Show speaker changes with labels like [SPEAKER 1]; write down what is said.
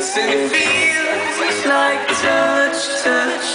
[SPEAKER 1] And it feels like touch, touch.